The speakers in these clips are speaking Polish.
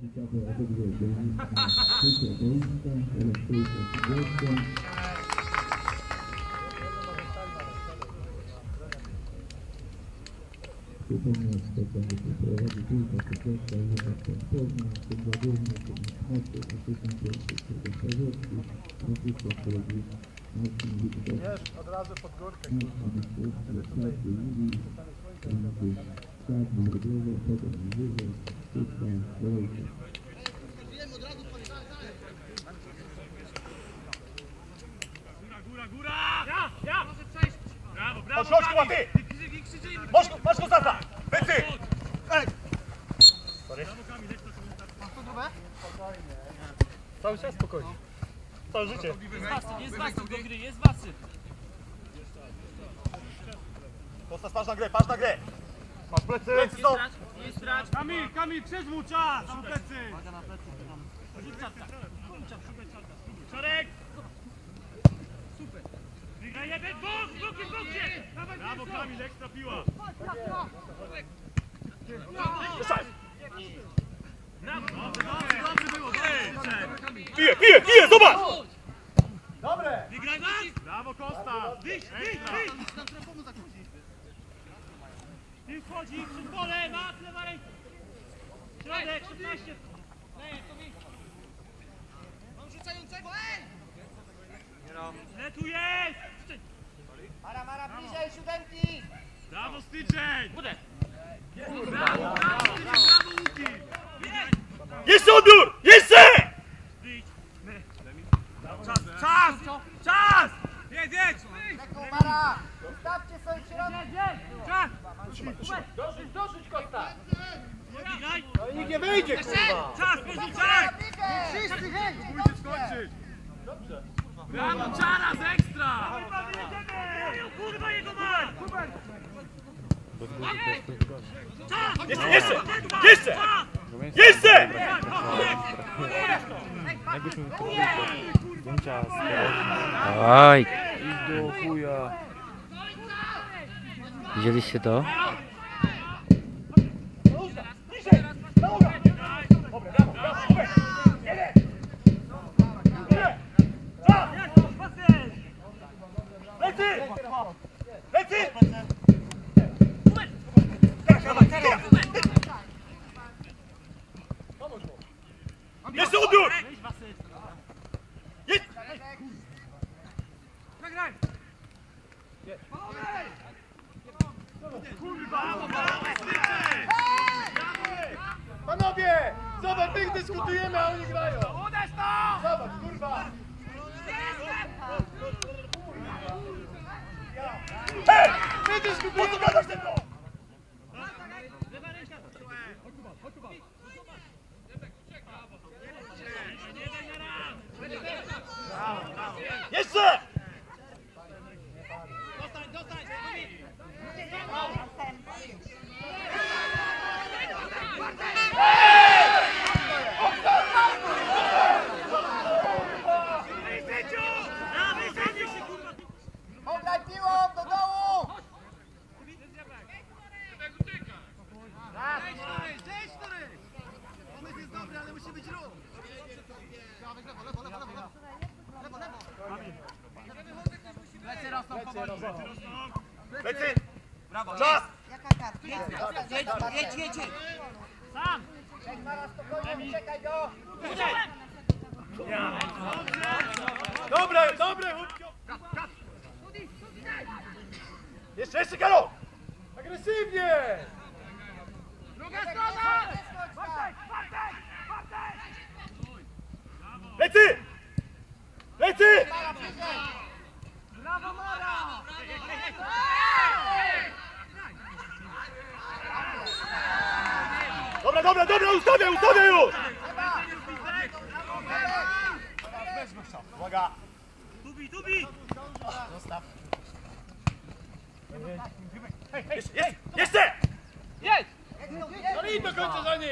Ciekawe obydwie trzecia boiska, teraz trójka trzydziestka. Przypomnę, że będzie się prowadzi trójka trzydziestka, jedna Sępowna, sędzia główny, Tomasz Maciej, asystent pierwszy Sędzia Starzewski, asystent drugi Marcin Wittek, od razu pod górkę. Marcin Wittek, Cały czas spokojnie. Całe życie. Jest wasy, jest wasy do gry, jest wasy! Kostas, patrz na grę, patrz na grę! Masz plecy! Plecy są! nie strać! Kamil, Kamil, przezwól czas! Są plecy! Uwaga na plecy, tam. Czarek! Super! Wygraj jeden, bok, bokiem, bokiem! Brawo, Kamil, ekstra piła! Pije, pije, pije, zobacz! Wygraj was! Brawo, Kosta! Wyjdź, wyjdź, wyjdź! Ty wchodzi, przed pole, masz, lewa ręka! Środek, 16! Leje, to miejsce! Mam rzucającego, ej! Nie, tu jest! Mara, Mara, bliżej, siódemki! Brawo, styczeń! Budę! Brawo, brawo, brawo, Łuki! Jeszcze odbiór! Jeszcze! Czas, czas! Czas! Jedź, jedź! Mara! Czas! Dosyć, dosyć, Kosta! Wygraj! No i nikt nie wyjdzie, kurwa! Czas, Bożu, czarek! Wszyscy chęci, dobrze! Brawo, czara z ekstra! Kurwa, jego ma! Jeszcze, jeszcze! Jeszcze! Jeszcze! Oj. Widzieliście to? Panowie! Zobacz, my dyskutujemy, a oni grają! Zobacz, kurwa! Hej! My dyskutujemy! Po co gadasz! Lecy! Czas! Jaka kartka? Jedź, jedź, jedź, jedź! Sam! Cześć Mara, spokojnie, czekaj go! Dobre, dobre, chłopcio! Jeszcze, jeszcze, Karol! Agresywnie! Druga strona! Lecy! Lecy! Mara, bliżej! Brawo Mara! Dobra, dobra, dobra, ustawię, ustawię już! Uwaga! Tubi, tubi! Jeszcze, jest, jeszcze! Jedź! No do końca za nim!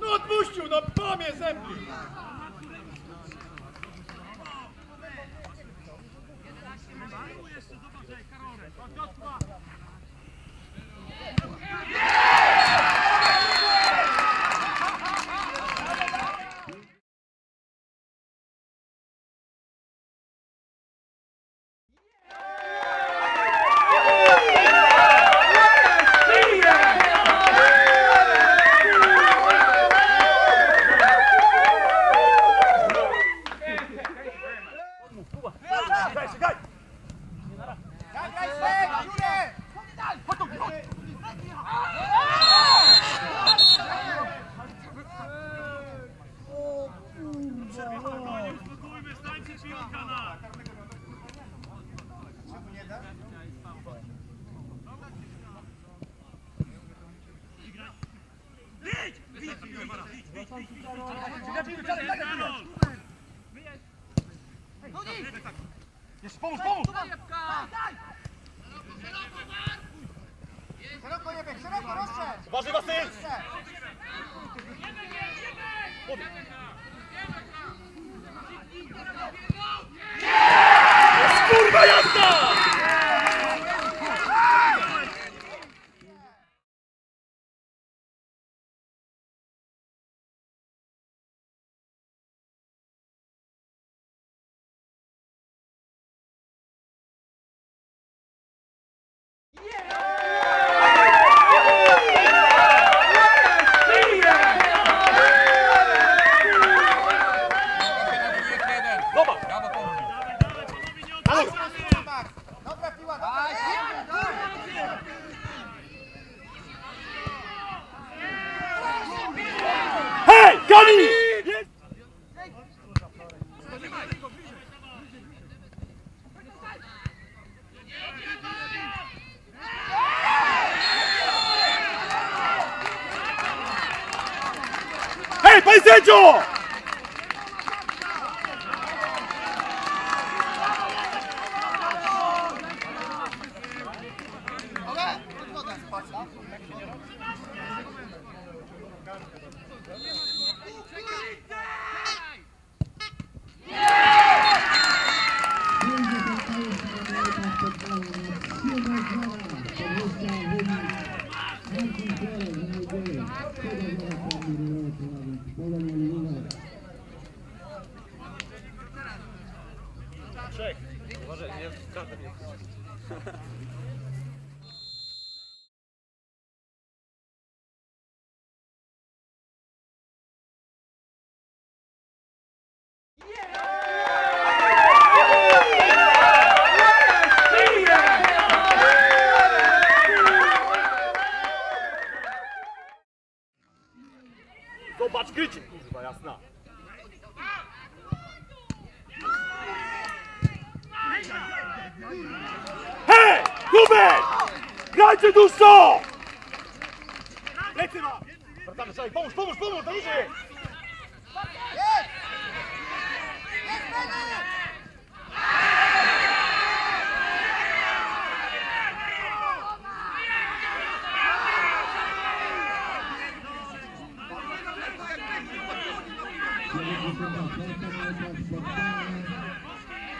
No odpuścił, no pomie zębi! Jeszcze pomóż, pomóż! Szeroko nie bieg, szeroko rozszerz! Uważaj was jest! Nie bieg, nie bieg! Kurwa jazda! Zobacz! sędzio! Czekaj! Hej, panie sędzio! Zobacz, krycie, kurwa, jasna. Hej, Hubert! Grajcie dłuższo! Lecy ma! Wracamy, słuchaj, pomóż, pomóż, pomóż, to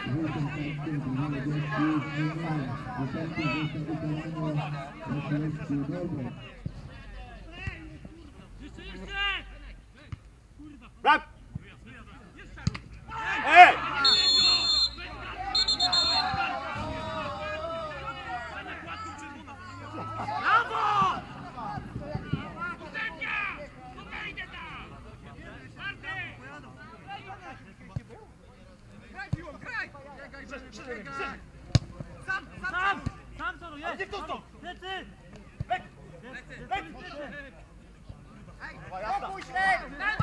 ludzie! Jest! Jest Benny! Brak! Ej! Sam! Nie kto stąd? Lecy! Lec! Lec! Spokój się! Idzie